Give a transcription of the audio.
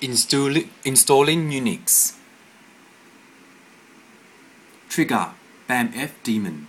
Installing, installing Unix. Trigger BAMF daemon.